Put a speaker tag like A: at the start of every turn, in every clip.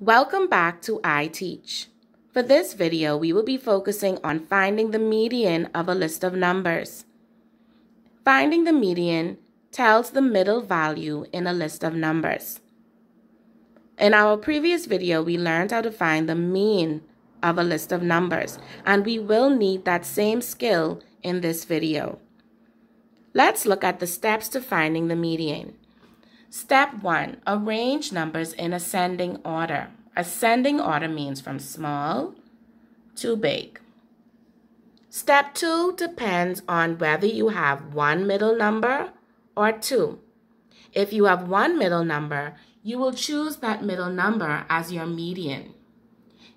A: Welcome back to iTeach. For this video, we will be focusing on finding the median of a list of numbers. Finding the median tells the middle value in a list of numbers. In our previous video, we learned how to find the mean of a list of numbers, and we will need that same skill in this video. Let's look at the steps to finding the median. Step 1. Arrange numbers in ascending order. Ascending order means from small to big. Step 2 depends on whether you have one middle number or two. If you have one middle number, you will choose that middle number as your median.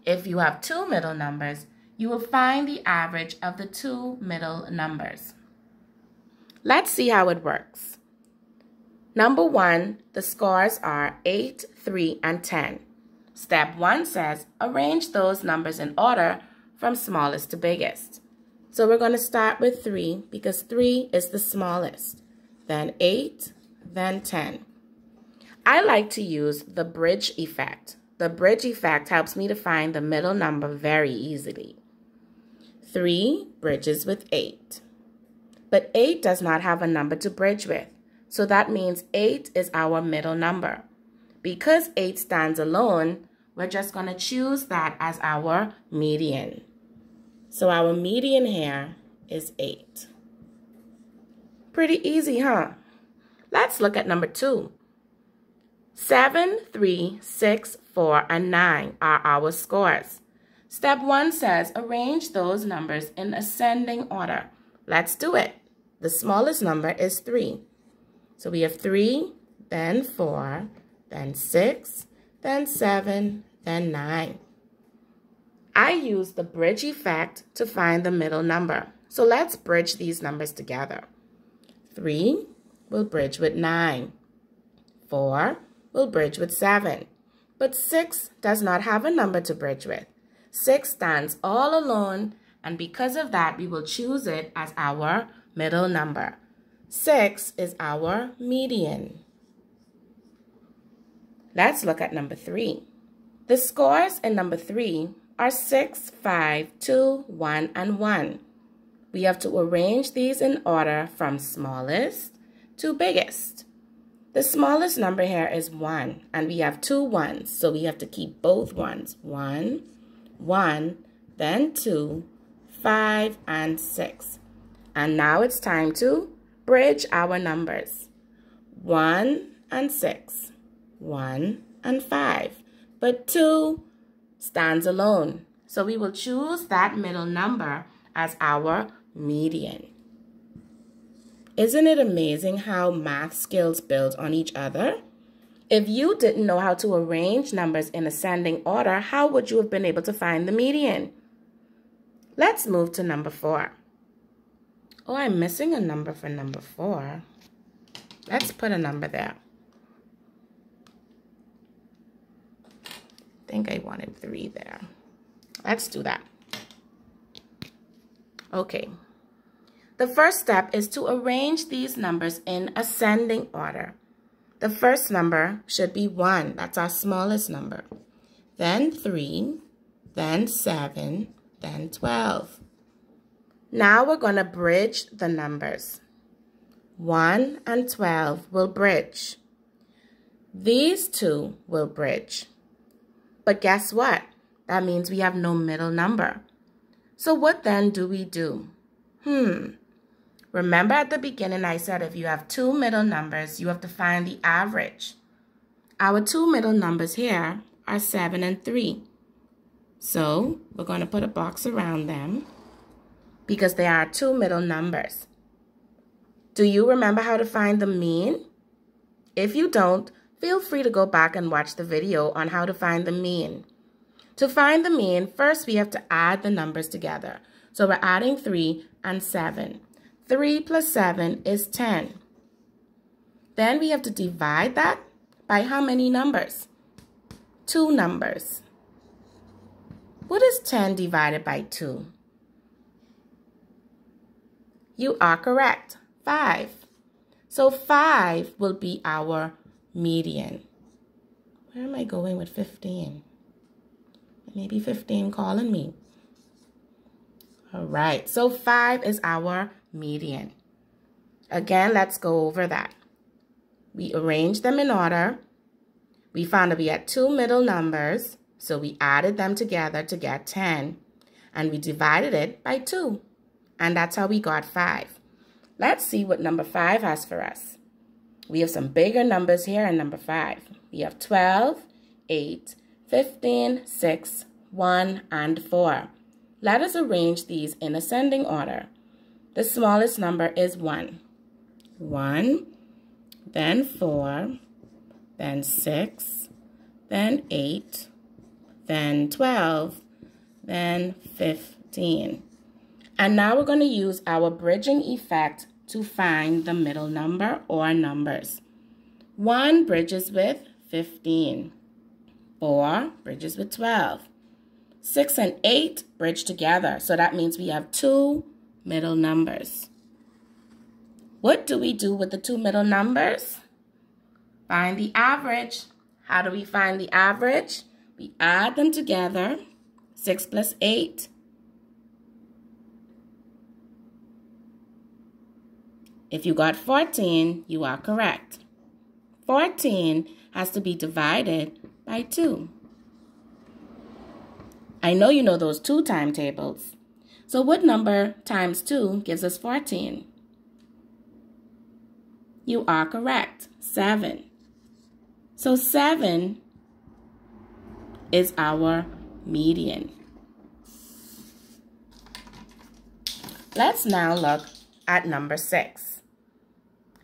A: If you have two middle numbers, you will find the average of the two middle numbers. Let's see how it works. Number one, the scores are 8, 3, and 10. Step 1 says arrange those numbers in order from smallest to biggest. So we're going to start with 3 because 3 is the smallest, then 8, then 10. I like to use the bridge effect. The bridge effect helps me to find the middle number very easily. 3 bridges with 8. But 8 does not have a number to bridge with, so that means 8 is our middle number. Because 8 stands alone, we're just going to choose that as our median. So our median here is 8. Pretty easy, huh? Let's look at number 2. 7, 3, 6, 4, and 9 are our scores. Step 1 says arrange those numbers in ascending order. Let's do it. The smallest number is 3. So we have 3, then 4, then 6, then 7, then 9. I use the bridge effect to find the middle number. So let's bridge these numbers together. 3 will bridge with 9. 4 will bridge with 7. But 6 does not have a number to bridge with. 6 stands all alone, and because of that, we will choose it as our middle number. 6 is our median. Let's look at number 3. The scores in number 3 are 6, 5, 2, 1, and 1. We have to arrange these in order from smallest to biggest. The smallest number here is 1, and we have two ones, so we have to keep both ones. 1, 1, then 2, 5, and 6. And now it's time to bridge our numbers. 1 and 6, 1 and 5. But 2 stands alone, so we will choose that middle number as our median. Isn't it amazing how math skills build on each other? If you didn't know how to arrange numbers in ascending order, how would you have been able to find the median? Let's move to number four. Oh, I'm missing a number for number four. Let's put a number there. I think I wanted three there. Let's do that. Okay. The first step is to arrange these numbers in ascending order. The first number should be 1. That's our smallest number. Then 3, then 7, then 12. Now we're going to bridge the numbers. 1 and 12 will bridge. These two will bridge. But guess what? That means we have no middle number. So what then do we do? Hmm. Remember at the beginning I said if you have two middle numbers, you have to find the average. Our two middle numbers here are 7 and 3. So we're going to put a box around them because they are two middle numbers. Do you remember how to find the mean? If you don't, feel free to go back and watch the video on how to find the mean. To find the mean, first we have to add the numbers together. So we're adding 3 and 7. 3 plus 7 is 10. Then we have to divide that by how many numbers? Two numbers. What is 10 divided by 2? You are correct. 5. So 5 will be our median. Where am I going with 15? Maybe 15 calling me. All right, so 5 is our median. Again, let's go over that. We arranged them in order. We found that we had two middle numbers, so we added them together to get 10. And we divided it by 2. And that's how we got 5. Let's see what number 5 has for us. We have some bigger numbers here in number 5. We have 12, 8, 15, 6, 1, and 4. Let us arrange these in ascending order. The smallest number is 1. 1, then 4, then 6, then 8, then 12, then 15. And now we're going to use our bridging effect to find the middle number or numbers. 1 bridges with 15. 4 bridges with 12. 6 and 8 bridge together. So that means we have two middle numbers. What do we do with the two middle numbers? Find the average. How do we find the average? We add them together. 6 plus 8. If you got 14, you are correct. 14 has to be divided by 2. I know you know those two timetables. So what number times 2 gives us 14? You are correct, 7. So 7 is our median. Let's now look at number 6.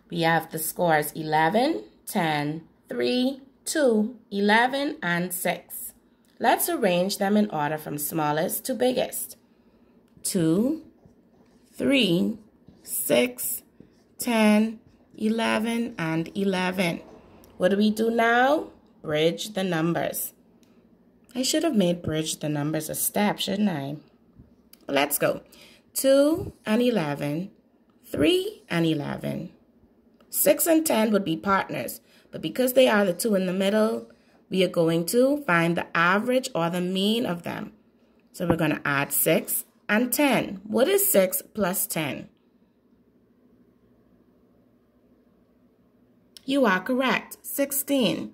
A: We have the scores 11, 10, 3, 2, 11, and 6. Let's arrange them in order from smallest to biggest. 2, 3, 6, 10, 11, and 11. What do we do now? Bridge the numbers. I should have made bridge the numbers a step, shouldn't I? Let's go. 2 and 11, 3 and 11. 6 and 10 would be partners. But because they are the two in the middle, we are going to find the average or the mean of them. So we're going to add 6 and 10. What is 6 plus 10? You are correct, 16.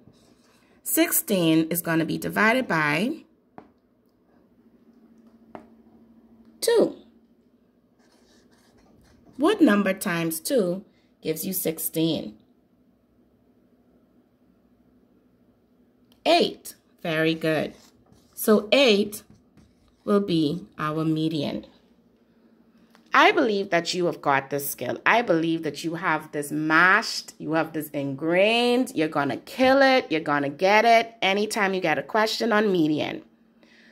A: 16 is going to be divided by 2. What number times 2 gives you 16? 8. Very good. So 8 will be our median. I believe that you have got this skill. I believe that you have this mashed, you have this ingrained, you're going to kill it, you're going to get it anytime you get a question on median.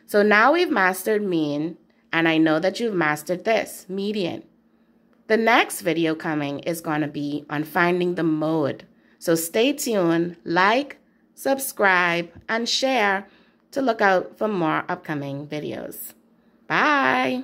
A: So now we've mastered mean, and I know that you've mastered this, median. The next video coming is going to be on finding the mode. So stay tuned, like, subscribe, and share to look out for more upcoming videos. Bye!